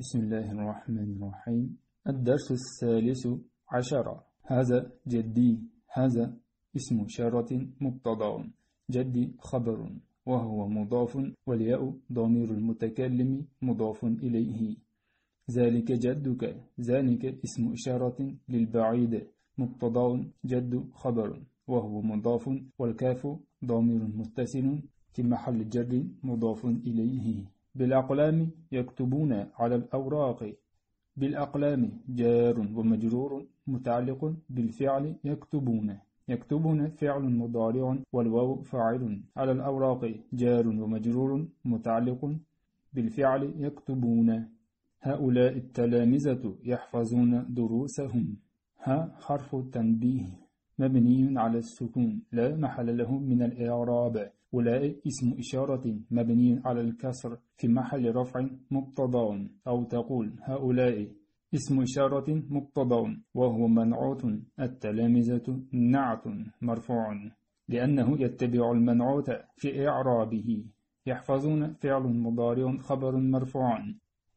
بسم الله الرحمن الرحيم. الدرس الثالث عشر. هذا جدي. هذا اسم شارة مبتدا. جدي خبر وهو مضاف والياء ضمير المتكلم مضاف إليه. ذلك جدك. ذلك اسم إشارة للبعيد. مبتدا. جد خبر وهو مضاف والكاف ضمير متصل في محل جر مضاف إليه. بالأقلام يكتبون على الأوراق. بالأقلام جار ومجرور متعلق بالفعل يكتبون. يكتبون فعل مضارع والواو فاعل. على الأوراق جار ومجرور متعلق بالفعل يكتبون. هؤلاء التلامذة يحفظون دروسهم. ها حرف تنبيه. مبني على السكون. لا محل له من الإعراب. أولئك اسم إشارة مبني على الكسر في محل رفع مبتضى أو تقول هؤلاء اسم إشارة مبتضى وهو منعوت التلامذة نعت مرفوع لأنه يتبع المنعوت في إعرابه. يحفظون فعل مضارع خبر مرفوع.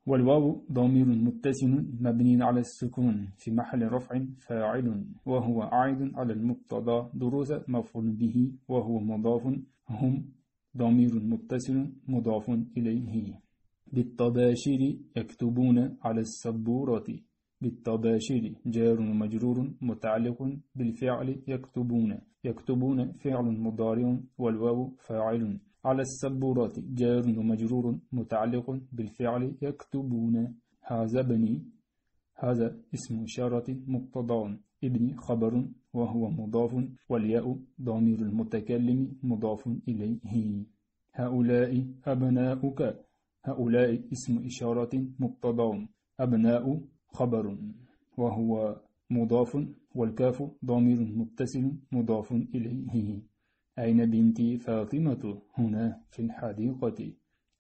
والواو ضمير متسن مبني على السكون في محل رفع فاعل وهو عائد على المبتدا دروس مفعول به وهو مضاف هم ضمير متصل مضاف إليه. بالطباشر يكتبون على السبورة. بالطباشر جار ومجرور متعلق بالفعل يكتبون. يكتبون فعل مضارع والواو فاعل. على السبورة جار ومجرور متعلق بالفعل يكتبون هذا بني هذا اسم إشارة مقتضى ابن خبر وهو مضاف والياء ضمير المتكلم مضاف إليه. هؤلاء أبناؤك هؤلاء اسم إشارة مقتضى أبناء خبر وهو مضاف والكاف ضمير متصل مضاف إليه. أين بنتي فاطمة هنا في الحديقة؟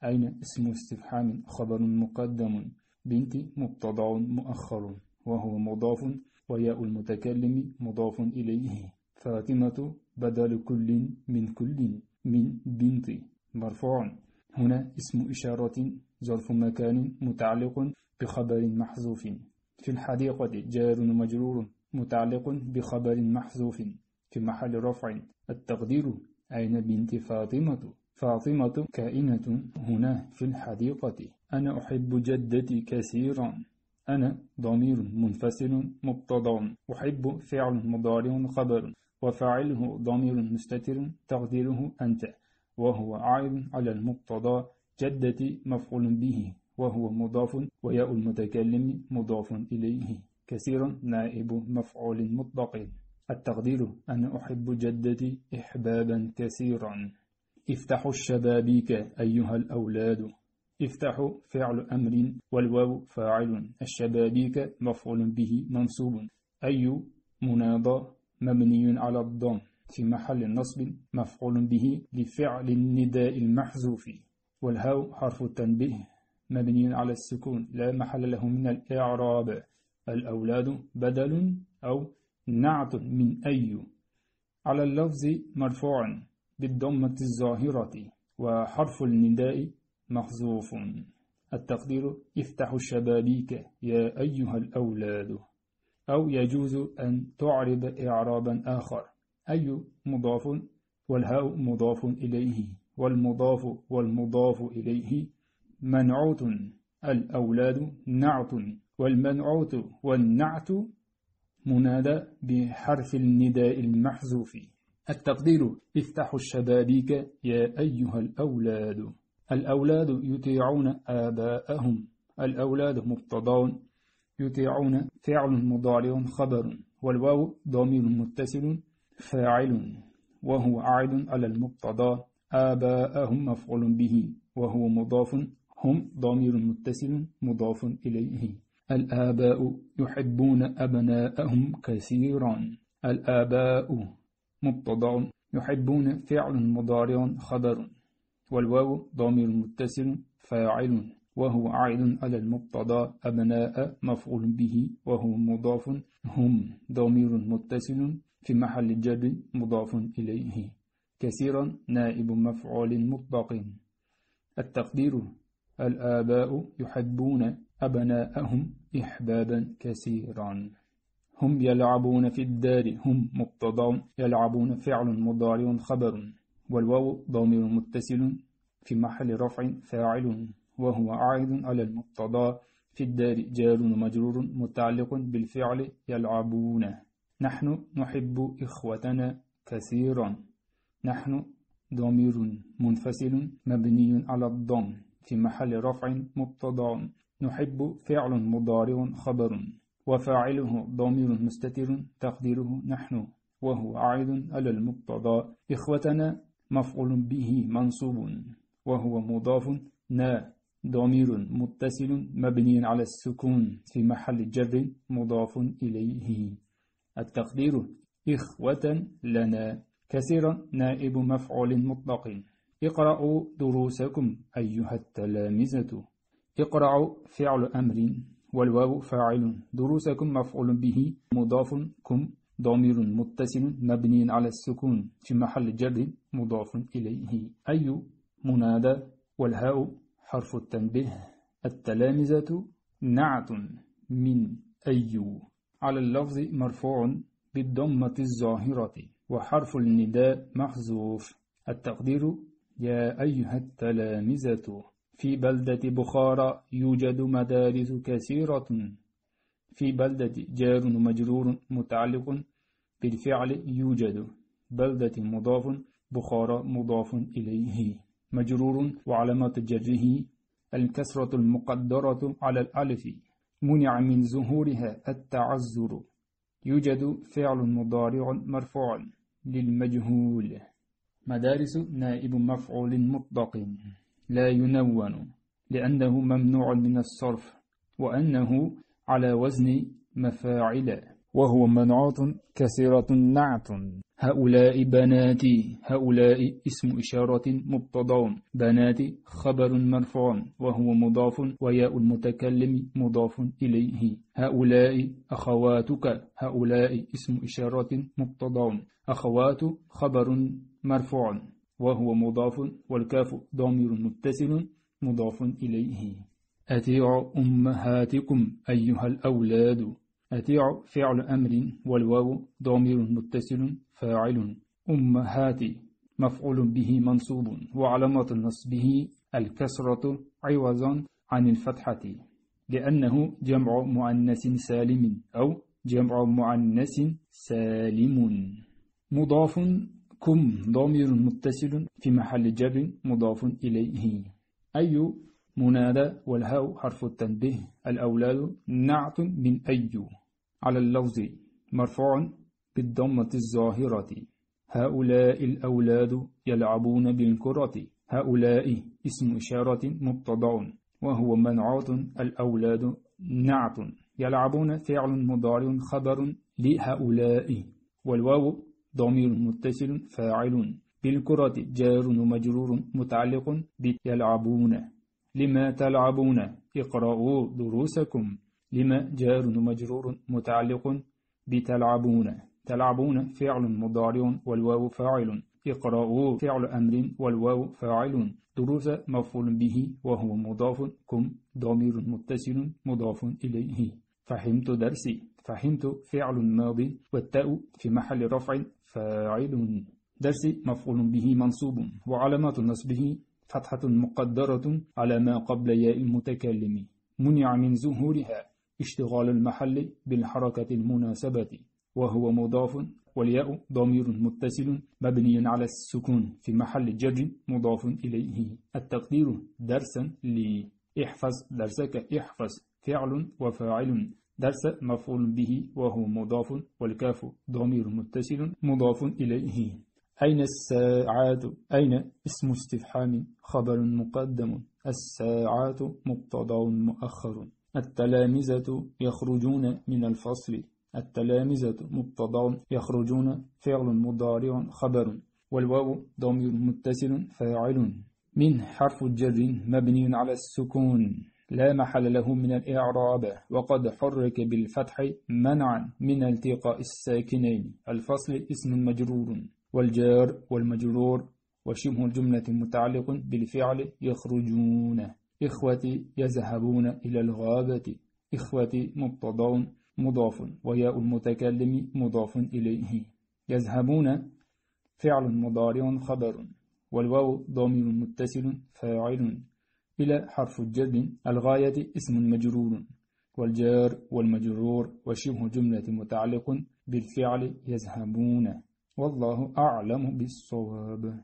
أين اسم استفحام خبر مقدم؟ بنتي مبتضع مؤخر وهو مضاف وياء المتكلم مضاف إليه. فاطمة بدل كل من كل من بنت. مرفوع. هنا اسم إشارة ظرف مكان متعلق بخبر محذوف. في الحديقة جار مجرور متعلق بخبر محذوف. في محل رفع التقدير أين بنت فاطمة؟ فاطمة كائنة هنا في الحديقة. أنا أحب جدتي كثيرا. أنا ضمير منفصل مبتضى أحب فعل مضارع خبر. وفاعله ضمير مستتر تقديره أنت. وهو عائد على المقتضى جدتي مفعول به. وهو مضاف. وياء المتكلم مضاف إليه. كثيرا نائب مفعول مطلق. التقدير أنا أحب جدتي إحبابا كثيرا. افتحوا الشبابيك أيها الأولاد. افتحوا فعل أمر والواو فاعل. الشبابيك مفعول به منصوب. أي مناضى مبني على الضم في محل النصب مفعول به لفعل النداء المحذوف. والهاء حرف التنبيه مبني على السكون. لا محل له من الإعراب. الأولاد بدل أو نعت من أي. على اللفظ مرفوع بالضمة الظاهرة وحرف النداء محذوف التقدير افتحوا الشبابيك يا أيها الأولاد. أو يجوز أن تعرب إعرابا آخر. أي مضاف والهاء مضاف إليه والمضاف والمضاف إليه. منعوت الأولاد نعت والمنعوت والنعت منادى بحرف النداء المحذوف. التقدير افتحوا الشبابيك يا أيها الأولاد. الأولاد يطيعون آباءهم. الأولاد مبتضى يطيعون فعل مضارع خبر. والواو ضمير متصل فاعل وهو عائد على المبتضى. آباءهم مفعول به وهو مضاف. هم ضمير متصل مضاف إليه. الآباء يحبون أبناءهم كثيرا. الآباء مبتضع يحبون فعل مضارع خبر والواو ضمير متصل فاعل وهو عائد على المبتدا أبناء مفعول به وهو مضاف هم ضمير متصل في محل جر مضاف إليه. كثيرا نائب مفعول مطلق التقدير الآباء يحبون أبناءهم إحبابا كثيرا. هم يلعبون في الدار هم مبتضع يلعبون فعل مضارع خبر والواو ضمير متصل في محل رفع فاعل وهو عائد على المبتضى في الدار جار مجرور متعلق بالفعل يلعبون. نحن نحب إخوتنا كثيرا. نحن ضمير منفصل مبني على الضم. في محل رفع مبتضى نحب فعل مضارع خبر وفاعله ضمير مستتر تقديره نحن وهو عائد على المبتضى إخوتنا مفعول به منصوب وهو مضاف نا ضمير متصل مبني على السكون. في محل جر مضاف إليه. التقدير إخوة لنا كثيرا نائب مفعول مطلق. اقرأوا دروسكم أيها التلامذة. اقرأوا فعل أمر والواو فاعل. دروسكم مفعول به مضاف كم. ضمير متصل مبني على السكون في محل جر مضاف إليه. أي منادى والهاء حرف التنبيه. التلامذة نعت من أي. على اللفظ مرفوع بالضمة الظاهرة وحرف النداء محذوف التقدير يا أيها التلامذة في بلدة بخارى يوجد مدارس كثيرة. في بلدة جار مجرور متعلق بالفعل يوجد. بلدة مضاف بخارى مضاف إليه. مجرور وعلامة جره الكسرة المقدرة على الألف. منع من ظهورها التعذر. يوجد فعل مضارع مرفوع للمجهول. مدارس نائب مفعول مطلق لا ينون لأنه ممنوع من الصرف وأنه على وزن مفاعل. وهو منعوت كثيرة نعت. هؤلاء بناتي هؤلاء اسم إشارة مبتضى بناتي خبر مرفوع وهو مضاف وياء المتكلم مضاف إليه. هؤلاء أخواتك هؤلاء اسم إشارة مبتضى أخوات خبر مرفوع وهو مضاف والكاف ضمير متصل مضاف إليه. أتيع أمهاتكم أيها الأولاد. أتيع فعل أمر والواو ضمير متصل فاعل. أمهات مفعول به منصوب وعلامة نصبه الكسرة عوضا عن الفتحة. لأنه جمع مؤنث سالم أو جمع مؤنث سالم. مضاف كم ضمير متصل في محل جر مضاف إليه. أي منادى والهاء حرف التنبيه. الأولاد نعت من أي. على اللفظ مرفوع بالضمة الظاهرة. هؤلاء الأولاد يلعبون بالكرة. هؤلاء اسم إشارة مبتضع وهو منعوت. الأولاد نعت. يلعبون فعل مضارع خبر لهؤلاء. والواو ضمير متصل فاعل. بالكرة جار ومجرور متعلق بيلعبون لما تلعبون؟ اقرأوا دروسكم. لما جار ومجرور متعلق بتلعبون. تلعبون فعل مضارع والواو فاعل. اقرأوا فعل أمر والواو فاعل. دروس مفعول به وهو مضاف كم. ضمير متصل مضاف إليه. فهمت درسي. فهمت فعل ماضي والتاء في محل رفع فاعل. درس مفعول به منصوب. وعلامات نصبه فتحة مقدرة على ما قبل ياء المتكلم. منع من ظهورها اشتغال المحل بالحركة المناسبة وهو مضاف والياء ضمير متصل مبني على السكون في محل جر مضاف إليه. التقدير درسا لإحفظ درسك احفظ فعل وفاعل. درس مفعول به وهو مضاف والكاف ضمير متصل مضاف إليه. أين الساعات؟ أين اسم استفحام خبر مقدم؟ الساعات مبتدا مؤخر. التلامذة يخرجون من الفصل. التلامذة مبتدا يخرجون فعل مضارع خبر. والواو ضمير متصل فاعل. من حرف الجر مبني على السكون. لا محل له من الإعراب. وقد حرك بالفتح منعا من التقاء الساكنين. الفصل اسم مجرور. والجار والمجرور وشبه الجملة متعلق بالفعل يخرجون. إخوتي يذهبون إلى الغابة. إخوتي مبتضى مضاف وياء المتكلم مضاف إليه. يذهبون. فعل مضارع خبر والواو ضامر متصل فاعل. إلى حرف الجر الغاية اسم مجرور والجار والمجرور وشبه جملة متعلق بالفعل يذهبون. والله أعلم بالصواب.